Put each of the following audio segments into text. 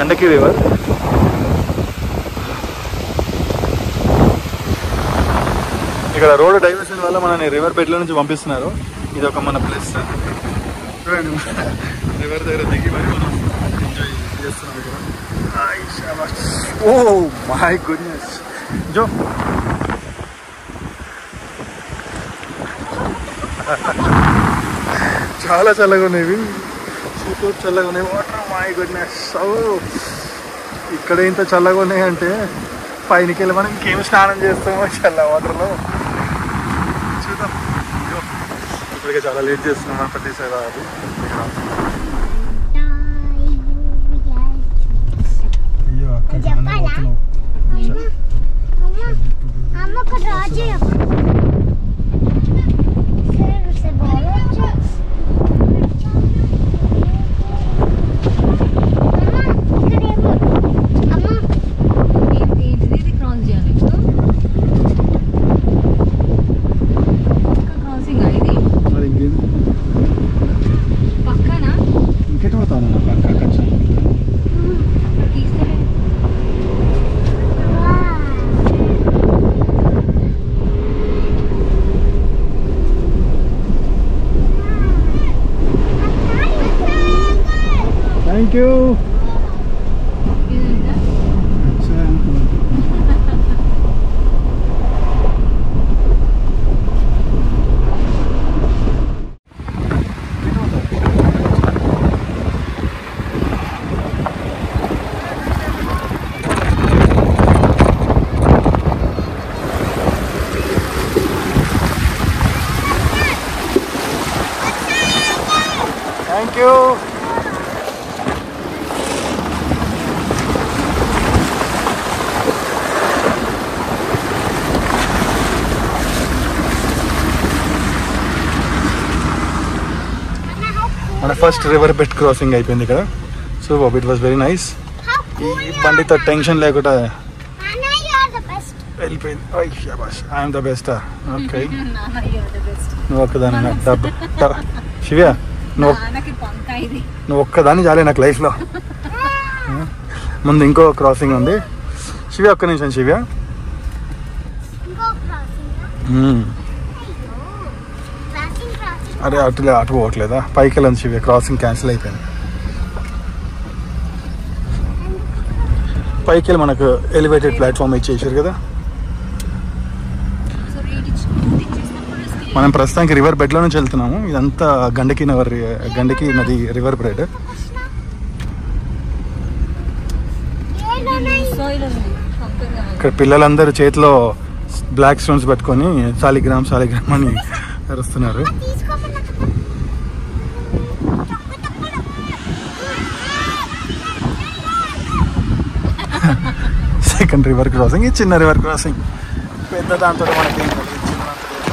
Gandaki river. ఇక్కడ road diversion వల్ల మనని రివర్ బెడ్లో నుంచి పంపిస్తున్నారు. ఇది ఒక మన ప్లేస్ చూడండి రివర్ దగ్గర దిగి మరి మనం ఎంజాయ్ చేస్తున్నాం ఇక్కడ. Oh my goodness. జో. చాలా చల్లగా ఉన్నాయి. సూపర్ చల్లగా ఉన్నాయి. Water my goodness. ఓ. ఇక్కడ ఇంత చల్లగా ఉన్నాయి అంటే పైనకి వెళ్ళి మనం ఇంకేం స్నానం చేస్తామో చల్ల వాటర్లో చూద్దాం. ఇప్పటికే చాలా లేట్ చేస్తున్నాం మన ప్రతిసారి అది అయ్యో అక్కడ చెప్పాలా? అమ్మ ఒక రాజు సరే బాగా అమ్మ ఏంటి ఏంటిది ఇది క్రాస్ చేయాలి ఇప్పుడు ఇంకా క్రాసింగ్ ఇది మరి ఇంకేం పక్కన ఇంకెట్ పోతాను పక్క అక్కడ తీస్తలే థ్యాంక్ యూ ఇదంతా థ్యాంక్ యూ మన ఫస్ట్ రివర్ బెడ్ క్రాసింగ్ అయిపోయింది ఇక్కడ. So it was very nice ఈ బండితో టెన్షన్ లేకుండా Anna, you are the best. వెళ్ళిపోయింది. ఐఎమ్ ద బెస్ట్ ఓకే నాన్న you're the best. నువ్వు ఒక్కదాని నాకు డబ్బు ట- శివ్య నువ్వు నువ్వు ఒక్కదాన్ని చాలే నాకు లైఫ్లో ముందు ఇంకో క్రాసింగ్ ఉంది. శివ్య ఒక్క నిమిషం crossing. అరే అటు అటు పోవట్లేదా? పైకి వెళ్ళండి శివ్య క్రాసింగ్ క్యాన్సిల్ అయిపోయింది. పైకి వెళ్ళి మనకు ఎలివేటెడ్ ప్లాట్ఫామ్ ఇచ్చేసారు కదా సో రేట్ ఇచ్చి ఇచ్చేసినప్పుడు స్టే మనం ప్రస్తుతానికి రివర్ బెడ్లో నుంచి వెళ్తున్నాము. ఇదంతా గండకి నవర్ గండకి నది రివర్ బ్రెడ్ ఇక్కడ పిల్లలందరూ చేతిలో బ్లాక్ స్టోన్స్ పెట్టుకొని సాలిగ్రామ్ సాలిగ్రామ్ అని అరుస్తున్నారు. సెకండ్ రివర్ క్రాసింగ్ చిన్న రివర్ క్రాసింగ్ పెద్ద దాంతో మనకి ఏం తెలియదు, చిన్న దాంతో తెలియదు.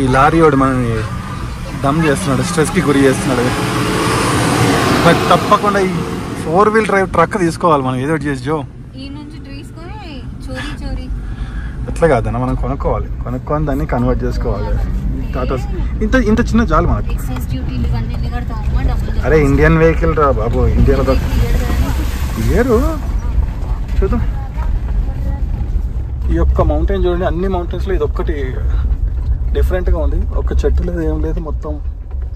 ఈ లారీ వాడు మనని దమ్ చేస్తున్నాడు స్ట్రెస్కి గురి చేస్తున్నాడు. బట్ తప్పకుండా ఈ ఫోర్ వీల్ డ్రైవ్ ట్రక్ తీసుకోవాలి మనం ఏదో చేసి జో. ఎట్లా కాదన్న మనం కొనుక్కోవాలి. కొనుక్కొని దాన్ని కన్వర్ట్ చేసుకోవాలి. టాటా ఇంత ఇంత చిన్న చాలు మనకు. అరే ఇండియన్ వెహికల్ రా బాబు ఇండియాలో ఇయరు చూద్దాం. ఈ యొక్క మౌంటైన్ చూడండి అన్ని మౌంటైన్స్లో ఇది ఒక్కటి డిఫరెంట్గా ఉంది. ఒక్క చెట్టు లేదు ఏం లేదు మొత్తం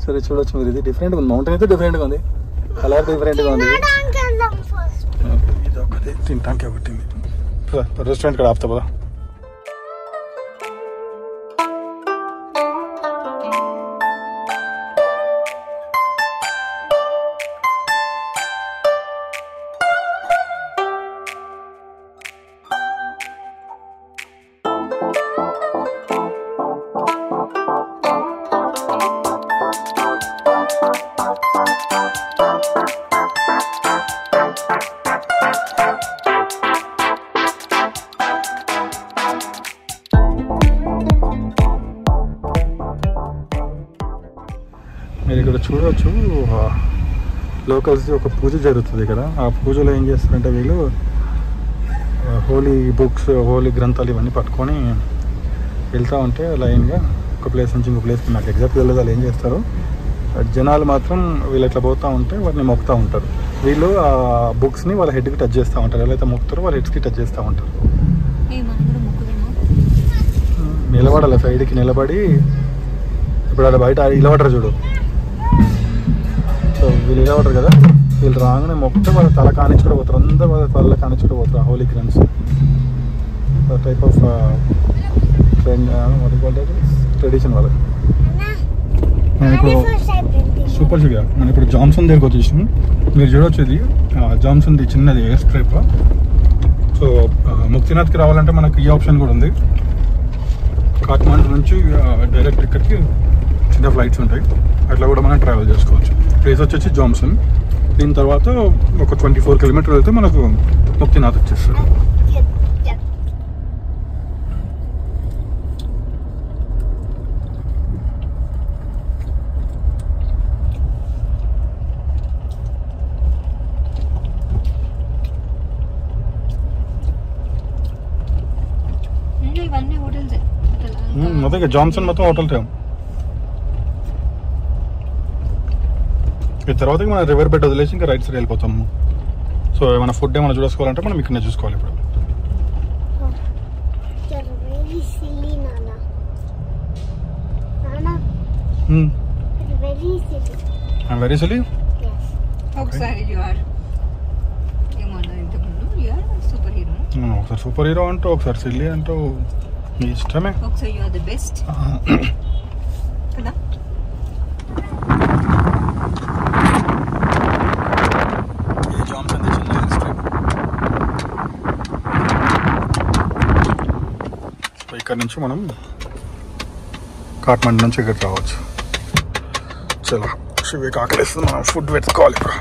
సరే చూడొచ్చు మీరు. ఇది డిఫరెంట్గా ఉంది. మౌంటైన్ అయితే డిఫరెంట్గా ఉంది. కలర్ డిఫరెంట్గా ఉంది. ఇది ఒకటి తింటానికి ఒకటింది రెస్టారెంట్ కూడా ఆపుతా పదా. మీరు ఇక్కడ చూడవచ్చు లోకల్స్ ఒక పూజ జరుగుతుంది ఇక్కడ. ఆ పూజలో ఏం చేస్తారంటే వీళ్ళు హోలీ బుక్స్ హోలీ గ్రంథాలు ఇవన్నీ పట్టుకొని వెళ్తూ ఉంటే లైన్గా ఒక ప్లేస్ నుంచి ఇంకో ప్లేస్కి నాకు ఎగ్జాక్ట్ తెలియదు వాళ్ళు ఏం చేస్తారు. జనాలు మాత్రం వీళ్ళు ఇట్లా పోతూ ఉంటే వాటిని మొక్కుతూ ఉంటారు. వీళ్ళు ఆ బుక్స్ని వాళ్ళ హెడ్కి టచ్ చేస్తూ ఉంటారు. ఎవరైతే మొక్కుతారో వాళ్ళ హెడ్స్కి టచ్ చేస్తూ ఉంటారు. నిలబడాలి సైడ్కి నిలబడి ఇప్పుడు అక్కడ బయట నిలబడరు చూడు. సో వీళ్ళు నిలబడరు కదా? వీళ్ళు రాగానే మొక్కితే వాళ్ళ తల కానిచ్చుకుంటూ పోతారు. అందరూ వాళ్ళ తల కానిచ్చుకుంటూ పోతారు హోలీ గ్రన్స్ టైప్ ఆఫ్ ట్రెడిషన్ వాళ్ళకి నేను ఇప్పుడు సూపర్ షుగర్ మనం ఇప్పుడు జాన్సన్ దగ్గరకు వచ్చేసాం మీరు చూడొచ్చు ఇది. ఆ, జాన్సన్ది చిన్నది ఎయిర్ స్క్రేప్ సో ముక్తినాథ్కి రావాలంటే మనకి ఈ ఆప్షన్ కూడా ఉంది. కాట్మాండు నుంచి డైరెక్ట్ ఇక్కడికి చిన్న ఫ్లైట్స్ ఉంటాయి. అట్లా కూడా మనం ట్రావెల్ చేసుకోవచ్చు. ప్లేస్ వచ్చేసి జాన్సన్ దీని తర్వాత ఒక ట్వంటీ ఫోర్ కిలోమీటర్ వెళ్తే మనకు ముక్తినాథ్ వచ్చేస్తుంది. అదే ఇక జాన్సన్ మొత్తం హోటల్ టైం. ఈ తర్వాత మనం రివర్ బెడ్ వదిలేసి ఇంకా రైట్ సైడ్ వెళ్ళిపోతాము సో ఏమైనా ఫుడ్ ఏమైనా చూసుకోవాలంటే మనం ఇక్కడనే చూసుకోవాలి ఇప్పుడు. వెరీ వెరీ సలీ ఒకసారి ఆర్ సూపర్ హీరో ఒకసారి సూపర్ హీరో అంటూ ఒకసారి సిల్లీ అంటూ మీ ఇష్టమే. ఒకసారి యు ఆర్ ది బెస్ట్ కదా ఈ జాన్సన్ ది చిన్న స్ట్రిప్ సో ఇక్కడ నుంచి మనం కాట్మండ్ నుంచి ఇక్కడ రావచ్చు. చలో శివి ఆకలిస్తుంది మనం ఫుడ్ పెట్టుకోవాలి ఇప్పుడు.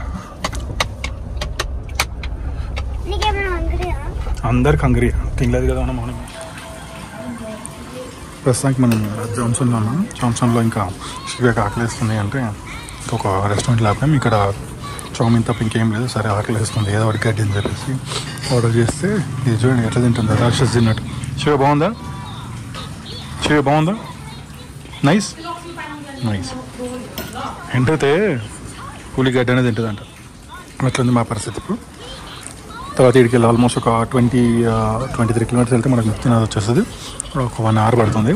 అందరికి హంగరీ తినలేదు కదా మనం మార్నింగ్ ప్రస్తుతానికి మనం జాన్సన్లో ఉన్నాం. జాన్సన్లో ఇంకా శివకి ఆకలిస్తుంది అంటే ఒక రెస్టారెంట్ లేకపోతే ఇక్కడ చౌమిన్ తప్ప ఇంకేం లేదు. సరే ఆకలిస్తుంది. ఏదో ఒకటి గడ్డి అని చెప్పేసి ఆర్డర్ చేస్తే ఇది చూడండి ఎట్లా తింటుంది? రాక్షస్ తిన్నట్టు. శివ బాగుందా? శివ బాగుందా నైస్ నైస్ ఎంటైతే పులిగడ్డ అనేది తింటుందంట అట్లుంది మా పరిస్థితి ఇప్పుడు తర్వాత ఇక్కడికి వెళ్ళి ఆల్మోస్ట్ ఒక ట్వంటీ ట్వంటీ త్రీ కిలోమీటర్స్ వెళ్తే మనకు ముక్తినాథ్ వచ్చేస్తుంది. ఒక వన్ అవర్ పడుతుంది.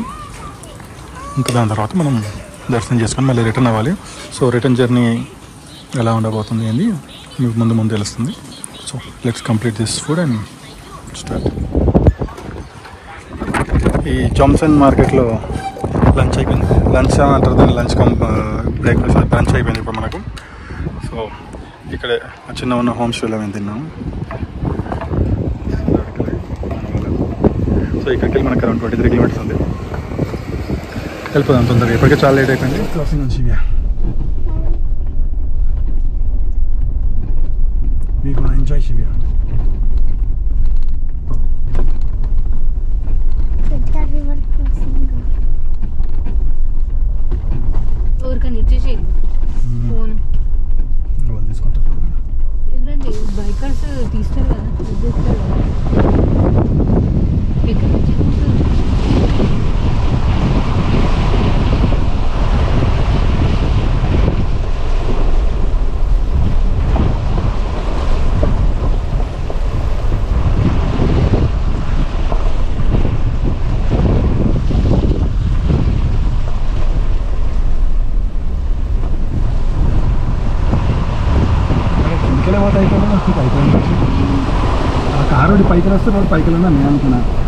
ఇంకా దాని తర్వాత మనం దర్శనం చేసుకొని మళ్ళీ రిటర్న్ అవ్వాలి. సో రిటర్న్ జర్నీ ఎలా ఉండబోతుంది అని మీకు ముందు ముందు తెలుస్తుంది. So let's complete this food and start ఈ జామ్సన్ మార్కెట్లో లంచ్ అయిపోయింది. లంచ్ అంటారు దాన్ని లంచ్ కం బ్రేక్ఫాస్ట్ లంచ్ అయిపోయింది ఇప్పుడు మనకు. సో ఇక్కడే చిన్న ఉన్న హోమ్ స్టేలో మేము తిన్నాము సో ఇక్కడికి వెళ్ళి మనకు అరౌండ్ ట్వంటీ త్రీ కిలోమీటర్స్ ఉంది. వెళ్ళిపోదాం తొందరగా. ఇప్పటికే చాలా లేట్ అయిపోయింది. క్రాసింగ్ నుంచి మీకు ఎంజాయ్ శివ్య పెద్ద రివర్ క్రాసింగ్ ఎవరికైనా ఇచ్చేసి ఫోన్ వాళ్ళు తీసుకుంటారు ఎవరండి బైకర్స్ తీస్తారు కదా వదిలేస్తారు కదా. ఎక్కడి నుంచి తీసుకుంటారు? ఇంకెళ్ళే పోతే అయిపోయింది నాకు అయిపోయింది ఆ కారు పైకి వస్తే వాడు పైకి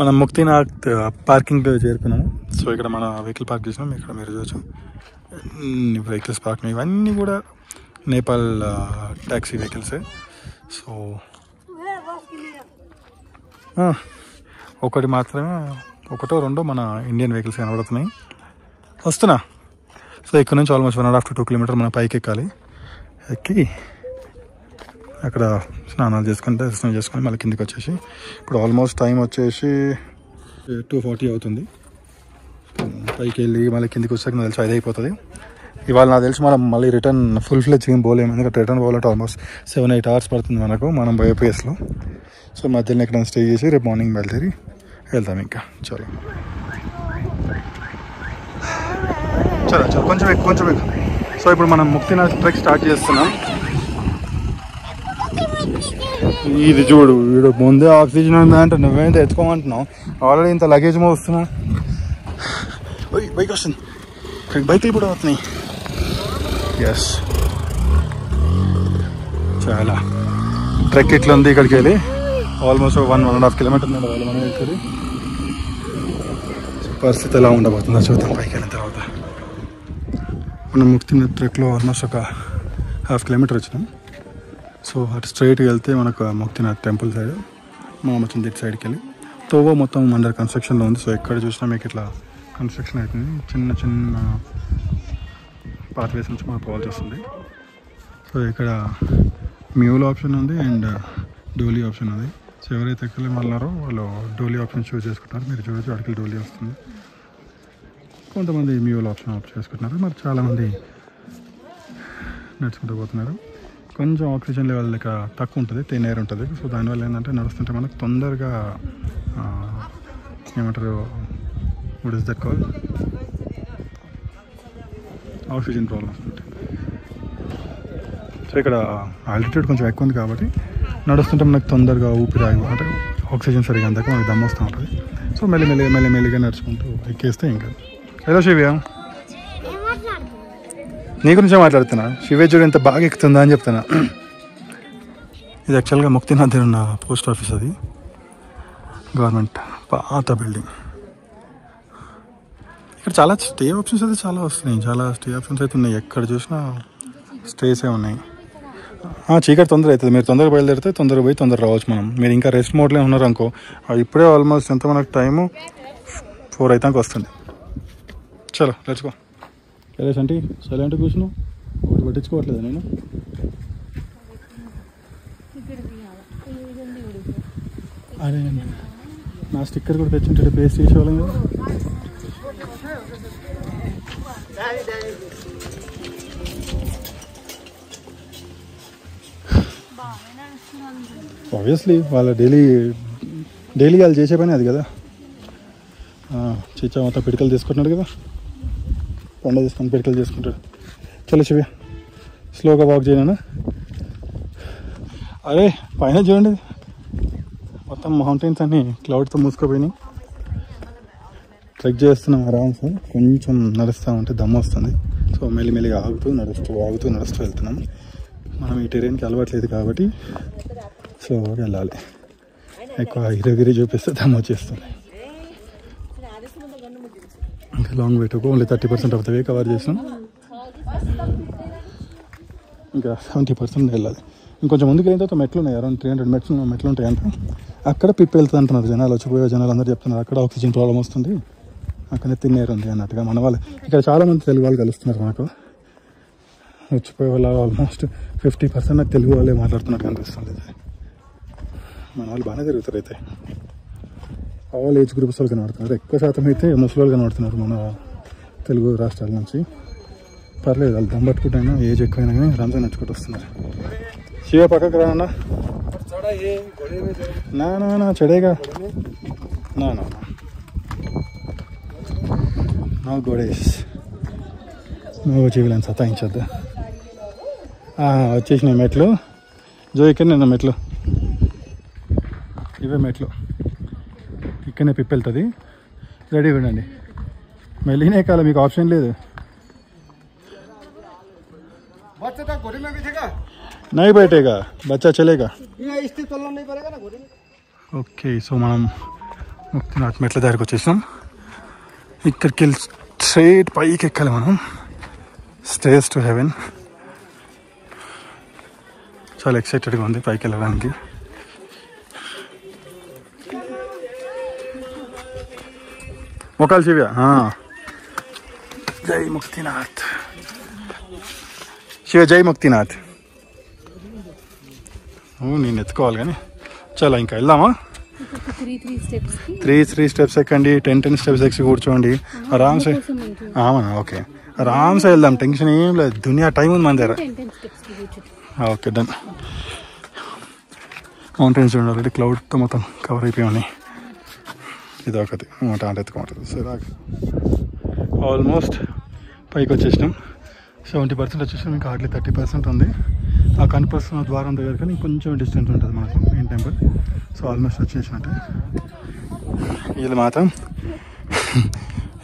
మనం ముక్తినాథ్ పార్కింగ్ చేరుకున్నాము. సో ఇక్కడ మన వెహికల్ పార్క్ చేసినాం. ఇక్కడ మీరు చూడొచ్చు. వెహికల్స్ పార్క్ ఇవన్నీ కూడా నేపాల్ ట్యాక్సీ వెహికల్సే సో ఒకటి మాత్రమే ఒకటో రెండో మన ఇండియన్ వెహికల్స్ కనబడుతున్నాయి. వస్తున్నా. సో ఇక్కడ నుంచి almost one and half to two kilometer మనం పైకి ఎక్కాలి ఎక్కి. అక్కడ స్నానాలు చేసుకుని దర్శనం చేసుకొని మళ్ళీ కిందికి వచ్చేసి ఇప్పుడు ఆల్మోస్ట్ టైం వచ్చేసి టూ ఫార్టీ అవుతుంది. పైకి వెళ్ళి మళ్ళీ కిందికి వచ్చాక నాకు తెలిసి ఐదు అయిపోతుంది. ఇవాళ నాకు తెలిసి మనం మళ్ళీ రిటర్న్ ఫుల్ ఫ్లెజ్ ఏం పోలేము. ఎందుకంటే రిటర్న్ పోవాలంటే ఆల్మోస్ట్ సెవెన్ ఎయిట్ అవర్స్ పడుతుంది మనకు మనం బయోపిఎస్లో సో మధ్యలో ఎక్కడ స్టే చేసి రేపు మార్నింగ్ బయలుదేరి వెళ్తాం ఇంకా. చలో. చలో చలో. కొంచెం కొంచెం సో ఇప్పుడు మనం ముక్తినాథ్ ట్రెక్ స్టార్ట్ చేస్తున్నాం. ఇది చూడు వీడు ముందే ఆక్సిజన్ ఉందా అంటే నువ్వేంత ఎత్తుకోమంటున్నావు ఆల్రెడీ ఇంత లగేజ్ మోస్తున్నా వస్తున్నా. బైక్ వస్తుంది. ఇక్కడ బైక్లు కూడా అవుతున్నాయి ఎస్ చాలా. ట్రెక్ ఇట్లా ఉంది ఇక్కడికి వెళ్ళి. Almost one one and half kilometer నడవాలి మనం ఇక్కడ పరిస్థితి ఎలా ఉండబోతుందో చూద్దాం పైకి వెళ్ళిన తర్వాత. మనం ముక్తి ట్రెక్లో ఆల్మోస్ట్ ఒక హాఫ్ కిలోమీటర్ వచ్చినాం. సో అటు స్ట్రైట్కి వెళ్తే మనకు ముక్తినాథ్ టెంపుల్ సైడ్ మనం వచ్చింది ఇటు సైడ్కి వెళ్ళి. తోవో మొత్తం అండర్ కన్స్ట్రక్షన్లో ఉంది. సో ఎక్కడ చూసినా మీకు ఇట్లా కన్స్ట్రక్షన్ అవుతుంది. చిన్న చిన్న పాత్వేస్ నుంచి మనకు పోవాల్సి వస్తుంది. సో ఇక్కడ మ్యూల్ ఆప్షన్ ఉంది అండ్ డోలీ ఆప్షన్ ఉంది. సో ఎవరైతే ఎక్కలే వెళ్ళారో వాళ్ళు డోలీ ఆప్షన్ చూస్ చేసుకుంటారు. మీరు చూడొచ్చు అడికి డోలీ వస్తుంది. కొంతమంది మ్యూల్ ఆప్షన్ ఆప్ట్ చేసుకుంటున్నారు. మరి చాలామంది నడుచుకుంటూ పోతున్నారు. కొంచెం ఆక్సిజన్ లెవెల్ లెక్క తక్కువ ఉంటుంది టెన్ ఎయిర్ ఉంటుంది. సో దానివల్ల ఏంటంటే నడుస్తుంటే మనకు తొందరగా ఏమంటారు would is that call oxygen problems ఉంటాయి సో ఇక్కడ ఆల్టిట్యూడ్ కొంచెం ఎక్కువ ఉంది కాబట్టి నడుస్తుంటే మనకు తొందరగా ఊపిరి ఆగి అంటే ఆక్సిజన్ సరిగా అందక మనకు దమ్ వస్తూ ఉంటుంది. సో మెల్లి మెల్లి మెల్లి మెల్లిగా నడుచుకుంటూ ఎక్కేస్తే ఇంకా. హలో శివ్య. నీ గురించే మాట్లాడుతున్నా. శివేజుడు ఎంత బాగా ఎక్కుతుందా అని చెప్తున్నా. ఇది యాక్చువల్గా ముక్తినాథ్ ఉన్న పోస్ట్ ఆఫీస్ అది. గవర్నమెంట్ పాత బిల్డింగ్. ఇక్కడ చాలా స్టే ఆప్షన్స్ అయితే చాలా వస్తున్నాయి. చాలా స్టే ఆప్షన్స్ అయితే ఉన్నాయి. ఎక్కడ చూసినా స్టేసే ఉన్నాయి. చీకటి తొందర అవుతుంది. మీరు తొందరగా బయలుదేరితే తొందరగా పోయి తొందరగా రావచ్చు మనం. మీరు ఇంకా రెస్ట్ మోడ్లో ఉన్నారు అనుకో. ఇప్పుడే ఆల్మోస్ట్ ఎంత మనకు టైము ఫోర్ అయితే వస్తుంది. చలో లెట్స్ సరే అంటే సైలెంట్ కూర్చున్నావు ఒకటి పట్టించుకోవట్లేదా నేను? అదే నా స్టిక్కర్ కూడా తెచ్చింటే పేస్ట్ చేసేవాళ్ళం కదా. ఆబ్వియస్లీ వాళ్ళ డైలీ డైలీ వాళ్ళు చేసే పని అది కదా. చిచ్చా మొత్తం పిడికలు తీసుకుంటున్నాడు కదా. పండగ తీసుకొని పెరికలు చేసుకుంటాడు. చల్ల చెవి స్లోగా వాక్ చేయను అరే పైన చూడండి. మొత్తం మౌంటైన్స్ అన్ని క్లౌడ్తో మూసుకుపోయినాయి. ట్రెక్ చేస్తున్నాం ఆరామ్స్ కొంచెం నడుస్తూ ఉంటే దమ్ వస్తుంది. సో మెల్లిమెల్లిగా ఆగుతూ నడుస్తూ ఆగుతూ నడుస్తూ వెళ్తున్నాం. మనం ఈ టెరెన్కి అలవాట్లేదు కాబట్టి స్లోగా వెళ్ళాలి. ఎక్కువ గిరిగిరి చూపిస్తే దమ్ వచ్చేస్తుంది ఇంకా long way to only thirty percent of the way cover చేసాం ఇంకా సెవెంటీ పర్సెంట్ వెళ్ళాలి ఇంకొంచెం ముందుకు వెళ్ళిన తర్వాత మెట్లు ఉన్నాయి. అరౌండ్ త్రీ హండ్రెడ్ మెట్లు మెట్లు ఉంటాయి అక్కడ పిప్పి వెళ్తుంది అంటున్నారు జనాలు. వచ్చిపోయే జనాలు అందరూ చెప్తున్నారు. అక్కడ ఆక్సిజన్ ప్రాబ్లం వస్తుంది. అక్కడ తిన్నేరు ఉంది అన్నట్టుగా మన వాళ్ళు. ఇక్కడ చాలామంది తెలుగు వాళ్ళు కలుస్తున్నారు మనకు. వచ్చిపోయే వాళ్ళు ఆల్మోస్ట్ ఫిఫ్టీ పర్సెంట్ నాకు తెలుగు వాళ్ళే మాట్లాడుతున్నట్టు కనిపిస్తుంది మన వాళ్ళు బాగానే తిరుగుతారు అయితే. ఆల్ ఏజ్ గ్రూప్స్ వాళ్ళు కనబడుతున్నారు. ఎక్కువ శాతం అయితే ముసలి వాళ్ళు కనబడుతున్నారు మన తెలుగు రాష్ట్రాల నుంచి. పర్లేదు వాళ్ళు దమ్ పట్టుకుంటైనా ఏజ్ ఎక్కువైనా కానీ రంజాన్ నచ్చుకుంటూ వస్తున్నారు. శివ పక్కకు రానా నా నా నా చెడేగా. నా నా నా. నా గోడేస్. నువ్వు జీవులను సతాయించద్దు. వచ్చేసినాయి మెట్లు. జో ఇక్కడ నిన్న మెట్లు. ఇవే మెట్లు. పక్కనే పిప్ వెళ్తుంది రెడీ ఉండండి మెల్లినే కాలం మీకు ఆప్షన్ లేదు. నై బయటేగా బచ్చా చెలేగా. ఓకే సో మనం ముక్తినాథ్ మెట్ల దగ్గరకు వచ్చేసాం. ఇక్కడికి వెళ్ళి స్ట్రైట్ పైకి ఎక్కాలి మనం. స్టేస్ టు హెవెన్ చాలా ఎక్సైటెడ్గా ఉంది పైకి వెళ్ళడానికి. మొక్కలు శివ్య ఆ. జై ముక్తినాథ్ శివ జై ముక్తినాథ్ ఓ, నేను ఎత్తుకోవాలి కానీ చాలా ఇంకా వెళ్దామా త్రీ త్రీ స్టెప్స్కి త్రీ త్రీ స్టెప్స్ ఎక్కండి టెన్ టెన్ స్టెప్స్ ఎక్కి కూర్చోండి ఆరామ్సే అవునా ఓకే ఆరామ్సే వెళ్దాం టెన్షన్ ఏం లేదు దునియా టైం ఉంది మన దగ్గర టెన్ టెన్ స్టెప్స్కి కూర్చుంటే ఓకే డన్ మౌంటైన్స్ చూడండి ఆల్రెడీ క్లౌడ్తో మొత్తం కవర్ అయిపోయి ఇదొకటి. ఇది ఒకటి మూట అంటే ఆల్మోస్ట్ పైకి వచ్చేసినాం. సెవెంటీ పర్సెంట్ వచ్చేసినాం. ఇంకా హార్డ్లీ థర్టీ పర్సెంట్ ఉంది. ఆ కనిపిస్తున్న ద్వారం దగ్గర కానీ కొంచెం డిస్టెన్స్ ఉంటుంది మనకు మెయిన్ టెంపుల్ సో ఆల్మోస్ట్ వచ్చేసినట్టే. వీళ్ళు మాత్రం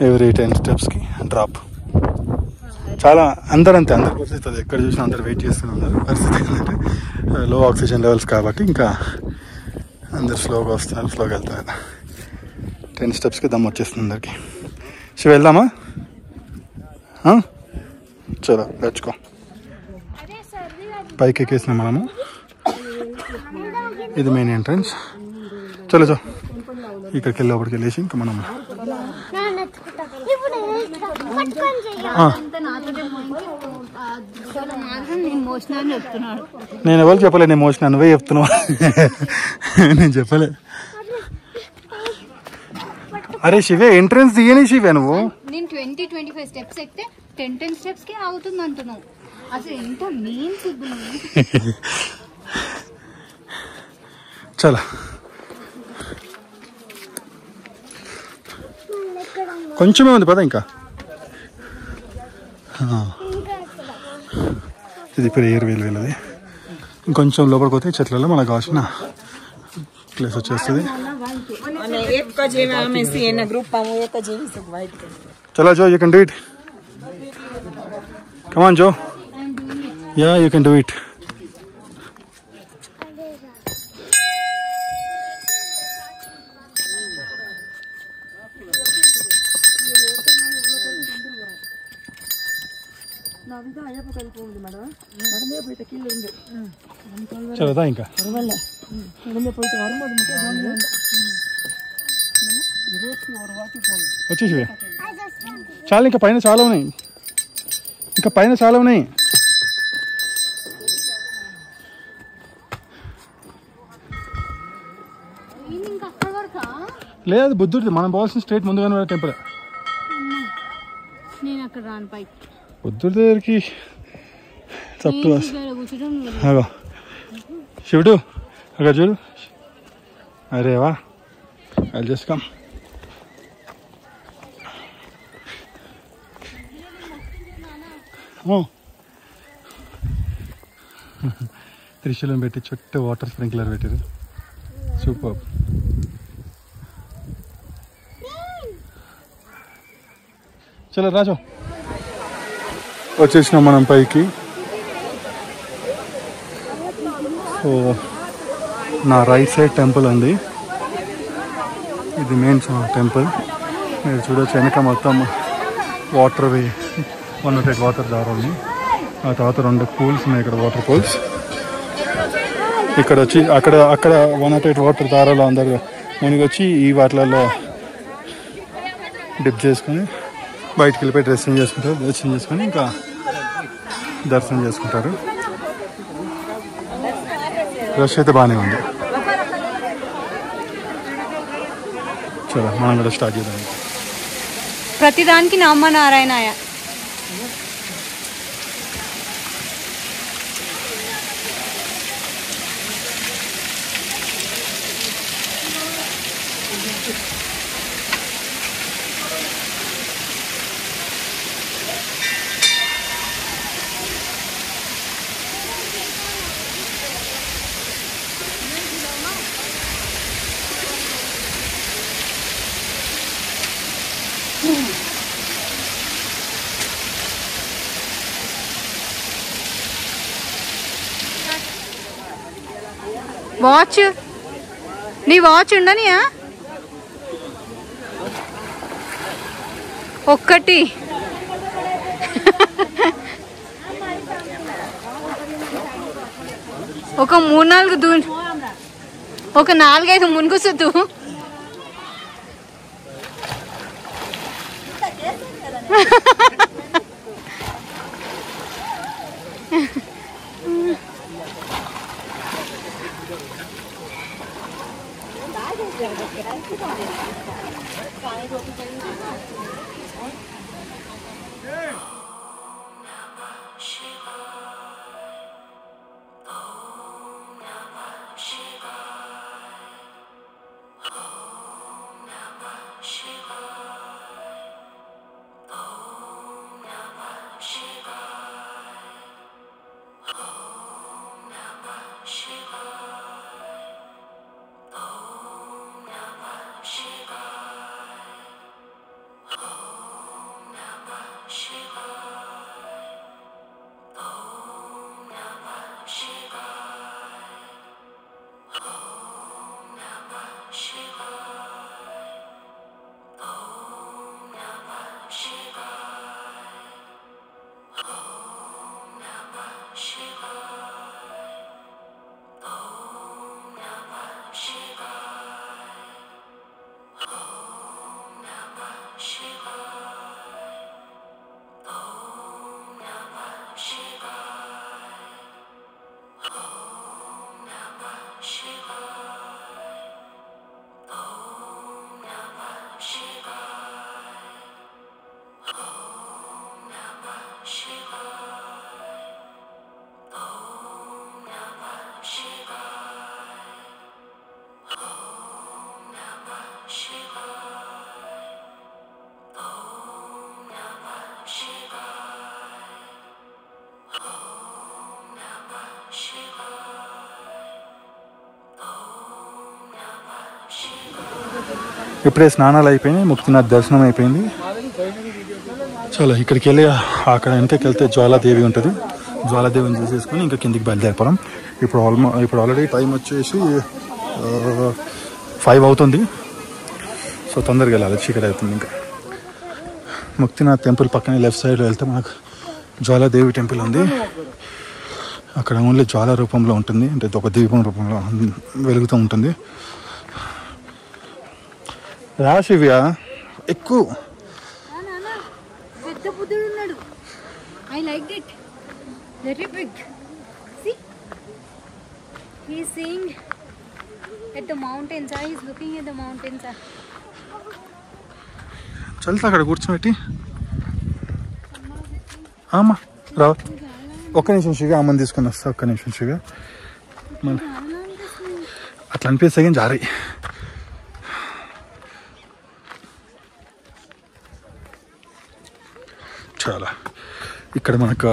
ఎవ్రీ టెన్ స్టెప్స్కి డ్రాప్ చాలా అందరూ అంతే అందరి పరిస్థితి అది. ఎక్కడ చూసినా అందరు వెయిట్ చేస్తున్నారు ఉన్నారు. పరిస్థితి ఏంటంటే లో ఆక్సిజన్ లెవెల్స్ కాబట్టి ఇంకా అందరు స్లోగా వస్తున్నారు స్లోగా వెళ్తున్నారు. టెన్ స్టెప్స్కి దమ్ వచ్చేస్తుంది అందరికి. సో వెళ్దామా? చలో లెచ్చుకో పైకి ఎక్కేసినాం మనము. ఇది మెయిన్ ఎంట్రన్స్. చలో చో ఇక్కడికి వెళ్ళి లోపలికి వెళ్ళేసి ఇంకా మనం నేను ఎవరు చెప్పలే నేను మోసిన నువ్వే చెప్తున్నావు. నేను చెప్పలే. అరే శివే ఎంట్రన్స్ తీయని శివే నువ్వు. నేను ట్వంటీ ట్వంటీ ఫైవ్ స్టెప్స్ ఎక్కితే టెన్ టెన్ స్టెప్స్కి అవుతుంది అంటున్నావు. అసలు ఎంత మెయిన్ సిగ్గు. చాలా. కొంచెమే ఉంది పద ఇంకా. ఇది ప్రేయర్ వీల్ వీళ్ళది. ఇంకొంచెం లోపలికి పోతే చెట్లలో మనకు కావాల్సిన ప్లేస్ వచ్చేస్తుంది. એક જ એવા અમે છીએ એના ગ્રુપમાં હું એક જ એવી છું વાઈટ ચલો જો you can do it come on જો યા યુ કેન ડુ ઇટ சரி தான் இங்கே வரும்போது மட்டும் వచ్చేసి చాలా ఇంకా పైన చాలా ఉన్నాయి. ఇంకా పైన చాలా ఉన్నాయి. ఏంది ఇంకా అక్కడ వరకా లేదు బుద్ధుడిది. మనం పోవాల్సిన స్ట్రేట్ ముందుగానే టెంపుల్. నేను అక్కడ రాను పైకి బుద్ధుడి దగ్గరికి తప్పు నేను ఇక్కడ కూర్చోడం నువ్వు అగో. శివుడు అక్కడ చూడు. అరే వా. ఐ జస్ట్ కమ్ త్రిశూలం పెట్టి చుట్టూ వాటర్ స్ప్రింక్లర్ పెట్టారు సూపర్ చలో రాజు వచ్చేసినాం మనం పైకి సో నా రైట్ సైడ్ టెంపుల్ ఉంది ఇది మెయిన్ టెంపుల్ మీరు చూడొచ్చు వెనక మొత్తం water one not eight water దారాలు ఆ తర్వాత రెండు పూల్స్ ఉన్నాయి ఇక్కడ వాటర్ పూల్స్ ఇక్కడ వచ్చి అక్కడ అక్కడ వన్ నాట్ ఎయిట్ వాటర్ దారాలు అందరు మునిగొచ్చి ఈ వాటర్లలో డిప్ చేసుకొని బయటికి వెళ్ళిపోయి డ్రెస్సింగ్ చేసుకుంటారు దర్శనం చేసుకొని ఇంకా దర్శనం చేసుకుంటారు. రష్ అయితే బాగానే ఉంది. చలో మనం కూడా స్టార్ట్ చేద్దాం ప్రతిదానికి నా అమ్మ నారాయణాయ వాచ్ నీ వాచ్ ఉండనియా ఒక్కటి. ఒక మూడు నాలుగు దూ ఒక నాలుగైదు మునుగుసుద్దు Ha ha ha! ఇప్పుడే స్నానాలు అయిపోయినాయి ముక్తినాథ్ దర్శనం అయిపోయింది. చాలా ఇక్కడికి వెళ్ళి అక్కడ వెనకకి వెళ్తే జ్వాలాదేవి ఉంటుంది. జ్వాలాదేవిని చూసేసుకొని ఇంకా కిందికి బయలుదేరిపోవడం ఇప్పుడు ఆల్మో ఇప్పుడు ఆల్రెడీ టైం వచ్చేసి ఫైవ్ అవుతుంది. సో తొందరగా వెళ్ళాలి చీకటి అవుతుంది ఇంకా. ముక్తినాథ్ టెంపుల్ పక్కనే లెఫ్ట్ సైడ్ వెళ్తే మనకు జ్వాలాదేవి టెంపుల్ ఉంది. అక్కడ ఓన్లీ జ్వాల రూపంలో ఉంటుంది. అంటే ఒక దీపం రూపంలో వెలుగుతూ ఉంటుంది. రాశివ్య ఎక్కువ పెద్ద బుద్ధుడు ఉన్నాడు I like it. Very big see he seeing at the mountains I is looking at the mountains చల్తా అక్కడ కూర్చోబెట్టి. అమ్మా రా ఒక్క నిమిషం శివ అమ్మని తీసుకుని వస్తా ఒక్క నిమిషం శివ అట్లా అనిపిస్తే కానీ జారి. చాలా ఇక్కడ మనకు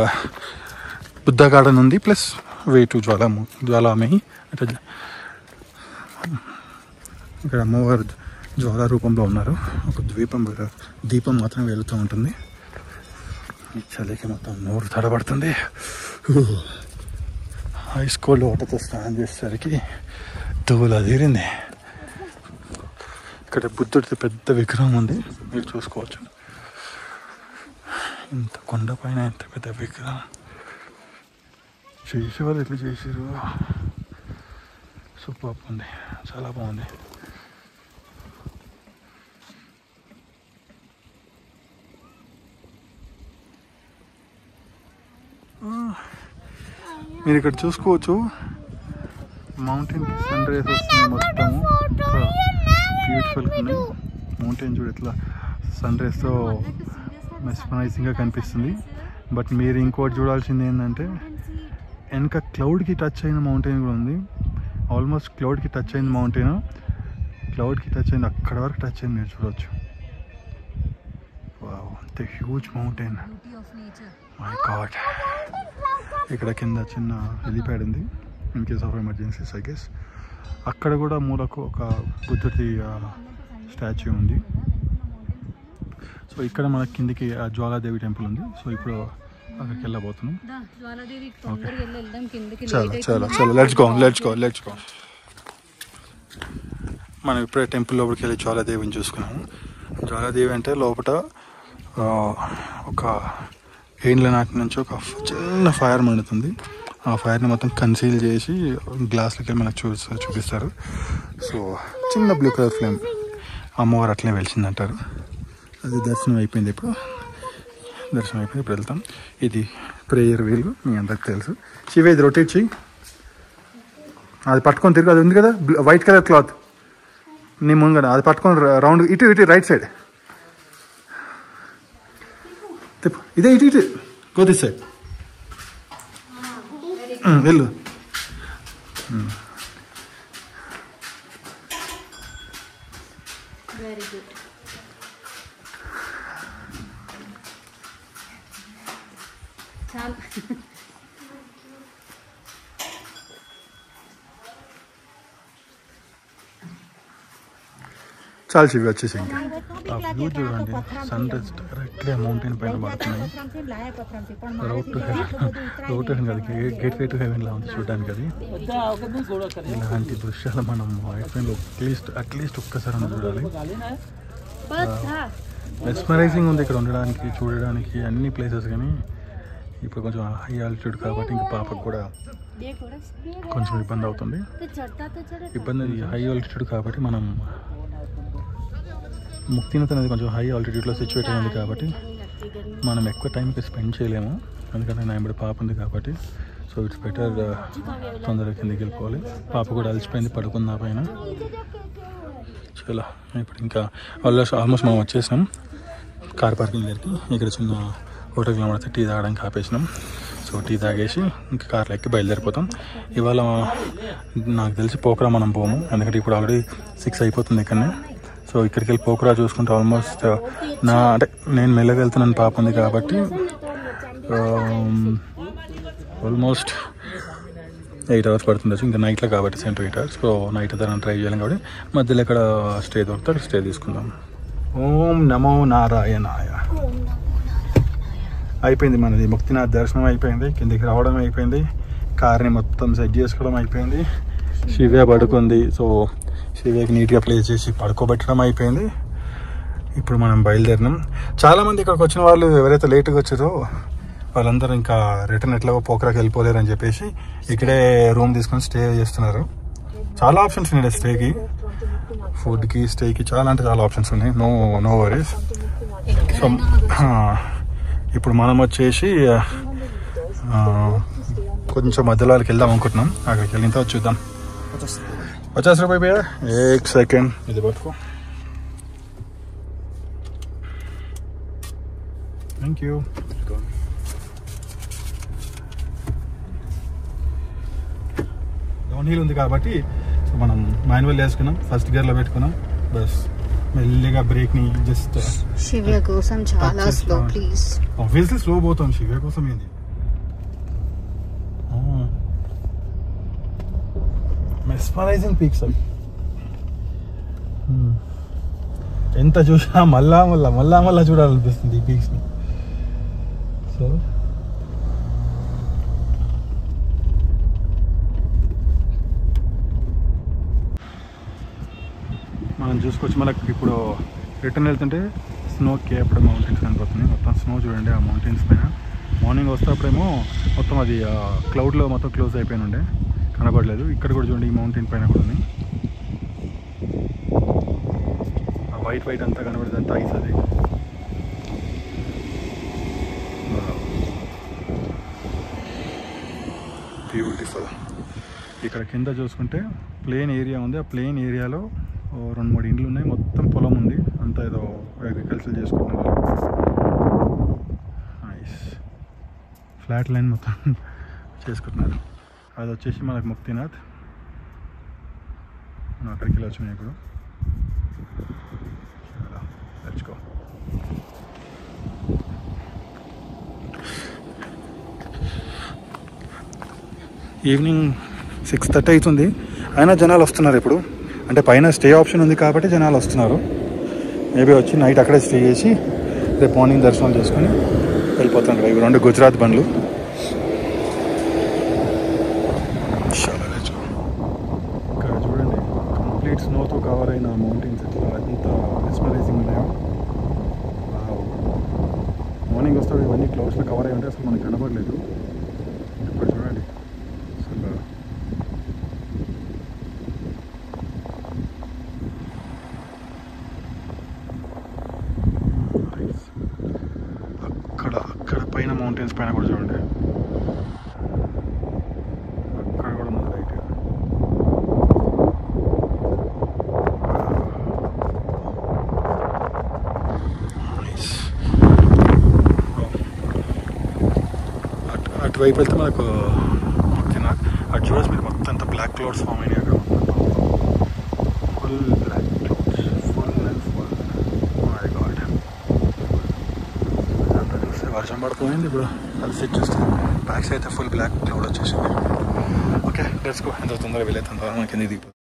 బుద్ధ గార్డెన్ ఉంది plus way to Jwala Jwalamayi అంటే ఇక్కడ అమ్మవారు జ్వాల రూపంలో ఉన్నారు. ఒక ద్వీపం దీపం మాత్రం వెలుగుతూ ఉంటుంది. ఈ చలికి మొత్తం నోరు తడబడుతుంది. హై స్కూల్లో వాటర్తో స్నానం చేసేసరికి తువ్వులు అదిరింది ఇక్కడ బుద్ధుడిది పెద్ద విగ్రహం ఉంది. మీరు చూసుకోవచ్చు. ఇంత కొండ పైన ఎంత పెద్ద విగ్రహం. చేసేవాళ్ళు ఎట్లా చేసారు సూపర్ ఉంది. చాలా బాగుంది. మీరు ఇక్కడ చూసుకోవచ్చు. మౌంటైన్ సన్ రైజ్ వస్తుంది మొత్తము. బ్యూటిఫుల్ ఉంది మౌంటైన్ చూడు ఎట్లా సన్ రైజ్తో మెస్పరైజింగ్గా కనిపిస్తుంది. బట్ మీరు ఇంకోటి చూడాల్సింది ఏంటంటే వెనక క్లౌడ్కి టచ్ అయిన మౌంటైన్ కూడా ఉంది. ఆల్మోస్ట్ క్లౌడ్కి టచ్ అయిన మౌంటైన్ క్లౌడ్కి టచ్ అయింది అక్కడ వరకు టచ్ అయింది మీరు చూడవచ్చు వావ్ అంత హ్యూజ్ మౌంటైన్ మై గాడ్ ఇక్కడ కింద చిన్న హెలిప్యాడ్ ఉంది. In case of emergencies I guess అక్కడ కూడా మూలకు ఒక బుద్ధుడి స్టాచ్యూ ఉంది. సో ఇక్కడ మన కిందికి ఆ జ్వాలాదేవి టెంపుల్ ఉంది. సో ఇప్పుడు అక్కడికి వెళ్ళబోతున్నాం జ్వాలాదేవి తొందరగా వెళ్ళి వెళ్దాం కిందకి చాలా చాలా చాలా let's go let's go let's go మనం ఇప్పుడే టెంపుల్ లోపలికి వెళ్ళి జ్వాలాదేవిని చూసుకున్నాము. జ్వాలాదేవి అంటే లోపల ఒక ఏండ్ల నాటి నుంచి ఒక చిన్న ఫైర్ మండుతుంది. ఆ ఫైర్ని మొత్తం కన్సీల్ చేసి గ్లాస్లకి మనకు చూ చూపిస్తారు. సో చిన్న బ్లూ కలర్ ఫ్లేమ్ అమ్మవారు అట్లే వెలిసింది అంటారు అది దర్శనం అయిపోయింది ఇప్పుడు. దర్శనం అయిపోయింది ఇప్పుడు వెళ్తాం. ఇది ప్రేయర్ వీలు మీ అందరికి తెలుసు. శివ ఇది రొటేట్ చెయ్యి. అది పట్టుకొని తిరుగు అది ఉంది కదా వైట్ కలర్ క్లాత్ నీ ముందు అది పట్టుకొని రౌండ్ ఇటు ఇటు రైట్ సైడ్ తిప్పు. ఇదే ఇటు ఇటు. గో దిస్ సైడ్ వెళ్ళు. వెరీ గుడ్ చాలా చాలా ఇవి వచ్చేసి ఆ వ్యూ చూడండి సన్ రైజ్ డైరెక్ట్లీ మౌంటైన్ పైన పడుతున్నాయి. రోడ్ టు రోడ్ టు కాదు గేట్ వే టు హెవెన్ లా ఉంది చూడడానికి అది. ఇలాంటి దృశ్యాలు మనం ఐఫోన్లో అట్లీస్ట్ అట్లీస్ట్ ఒక్కసారి చూడాలి. మెస్మరైజింగ్ ఉంది ఇక్కడ ఉండడానికి చూడడానికి అన్ని ప్లేసెస్ కానీ ఇప్పుడు కొంచెం హై ఆల్టిట్యూడ్ కాబట్టి ఇంకా పాపకు కూడా కొంచెం ఇబ్బంది అవుతుంది. ఇబ్బంది హై ఆల్టిట్యూడ్ కాబట్టి మనం ముక్తినత అనేది కొంచెం హై ఆల్టిట్యూడ్లో సిచ్యువేట్ అయింది కాబట్టి మనం ఎక్కువ టైంకి స్పెండ్ చేయలేము. ఎందుకంటే నా ఇప్పుడు పాప ఉంది కాబట్టి సో ఇట్స్ బెటర్ తొందరగా కిందకి వెళ్ళిపోవాలి. పాప కూడా అలసిపోయింది పడుకుంది పైన. చాలా ఇప్పుడు ఇంకా ఆల్మోస్ట్ ఆల్మోస్ట్ మనం వచ్చేసాం. కార్ పార్కింగ్ దగ్గరికి. ఇక్కడ చిన్న హోటల్ కనబడితే టీ తాగడానికి ఆపేసినాం. సో టీ తాగేసి ఇంకా కార్లో ఎక్కి బయలుదేరిపోతాం. ఇవాళ నాకు తెలిసి పోకరా మనం పోము. ఎందుకంటే ఇప్పుడు ఆల్రెడీ సిక్స్ అయిపోతుంది ఇక్కడనే. సో ఇక్కడికి వెళ్ళి పోకురా చూసుకుంటే ఆల్మోస్ట్ uh, నా అంటే నేను మెల్లగా వెళ్తున్నాను పాప ఉంది కాబట్టి ఆల్మోస్ట్ ఎయిట్ అవర్స్ పడుతుంది. ఇంకా నైట్లో కాబట్టి center eight hours so night దాన్ని ట్రై చేయాలి కాబట్టి మధ్యలో ఇక్కడ స్టే దొరుకుతాడు స్టే తీసుకుందాం. ఓం నమో నారాయణాయ. అయిపోయింది మనది. ముక్తినాథ్ దర్శనం అయిపోయింది. కిందికి రావడం అయిపోయింది. కార్ని మొత్తం సెట్ చేసుకోవడం అయిపోయింది. శివ్య పడుకుంది. సో శివ్యకి నీట్గా ప్లేస్ చేసి పడుకోబెట్టడం అయిపోయింది. ఇప్పుడు మనం బయలుదేరినాం. చాలామంది ఇక్కడికి వచ్చిన వాళ్ళు ఎవరైతే లేట్గా వచ్చారో వాళ్ళందరూ ఇంకా రిటర్న్ ఎట్లాగో పోకరాకి వెళ్ళిపోలేరు అని చెప్పేసి ఇక్కడే రూమ్ తీసుకొని స్టే చేస్తున్నారు. చాలా ఆప్షన్స్ ఉన్నాయి స్టేకి. ఫుడ్కి స్టేకి చాలా అంటే చాలా ఆప్షన్స్ ఉన్నాయి. No no worries. సో ఇప్పుడు మనం వచ్చేసి కొంచెం మధ్యలోకి వెళ్దాం అనుకుంటున్నాం. అక్కడికి వెళ్ళిన తర్వాత చూద్దాం. పచాస్ రూపాయ భయ్యా ఏక్ సెకండ్ ఇది పట్టుకో థ్యాంక్ యూ డౌన్ హిల్ ఉంది కాబట్టి సో మనం మాన్యువల్ వేసుకున్నాం ఫస్ట్ గేర్లో పెట్టుకున్నాం బస్ మెల్లిగా బ్రేక్ని జస్ట్ శివ్య కోసం చాలా Touch స్లో చేసుకోవాలి. ప్లీజ్ ఆబ్వియస్లీ స్లో పోతాం శివ కోసం ఏంది మెస్మరైజింగ్ పీక్స్ అవి ఎంత చూసినా మళ్ళా మళ్ళా మళ్ళా మళ్ళా చూడాలనిపిస్తుంది ఈ పీక్స్ని సో మనం చూసుకోవచ్చు మనకి ఇప్పుడు రిటర్న్ వెళ్తుంటే స్నో కేప్డ్ మౌంటైన్స్ కనిపిస్తున్నాయి మొత్తం స్నో చూడండి ఆ మౌంటైన్స్ పైన. మార్నింగ్ వస్తే అప్పుడేమో మొత్తం అది క్లౌడ్లో మొత్తం క్లోజ్ అయిపోయిన ఉండే. కనబడలేదు. ఇక్కడ కూడా చూడండి ఈ మౌంటైన్ పైన కూడా ఉంది. ఆ వైట్ వైట్ అంతా కనబడేది అంతా ఐస్ అది. బ్యూటిఫుల్ ఇక్కడ కింద చూసుకుంటే ప్లేన్ ఏరియా ఉంది. ఆ ప్లేన్ ఏరియాలో ఓ రెండు మూడు ఇండ్లు ఉన్నాయి. మొత్తం పొలం ఉంది. అంతా ఏదో అగ్రికల్చర్ చేసుకుంటున్నారు. ఫ్లాట్ లైన్ మొత్తం చేసుకుంటున్నారు. అది వచ్చేసి మనకు ముక్తినాథ్. మనం అక్కడికి వెళ్ళి వచ్చినాయి ఇప్పుడు. తెచ్చుకో ఈవినింగ్ సిక్స్ థర్టీ అవుతుంది. అయినా జనాలు వస్తున్నారు ఇప్పుడు. అంటే పైన స్టే ఆప్షన్ ఉంది కాబట్టి జనాలు వస్తున్నారు. మేబీ వచ్చి నైట్ అక్కడే స్టే చేసి రేపు మార్నింగ్ దర్శనం చేసుకొని వెళ్ళిపోతాం ఇవి రెండు గుజరాత్ బండ్లు చాలా let's go. ఇక్కడ చూడండి కంప్లీట్ స్నోతో కవర్ అయిన మౌంటైన్స్ ఇట్లా ఎంత మెస్మరైజింగ్ ఉన్నాయో Wow. మార్నింగ్ వస్తాడు ఇవన్నీ క్లౌడ్స్లో కవర్ అయ్యి ఉంటే అసలు మనకు కనబడలేదు. ఇప్పుడు చూడండి. అసలు అక్కడ అక్కడ పైన మౌంటైన్స్ పైన కూడా చూడండి అక్కడ కూడా ఉంది లైట్ అటు అటువైపు వెళ్తే మనకు ఓకేనా? అటు చూడొచ్చు మీరు మొత్తం అంత బ్లాక్ క్లౌడ్స్ ఫామ్ అయినాయి అక్కడ full black clouds full and full my god చూస్తే వర్షం పడిపోయింది ఇప్పుడు. కలిసి చూస్తే. బ్యాక్ సైడ్ అయితే ఫుల్ బ్లాక్ క్లౌడ్ వచ్చేసింది. ఓకే లెట్స్ ఎంత తొందరగా వెళ్ళే అంత మనకి కింద దిగిపోతుంది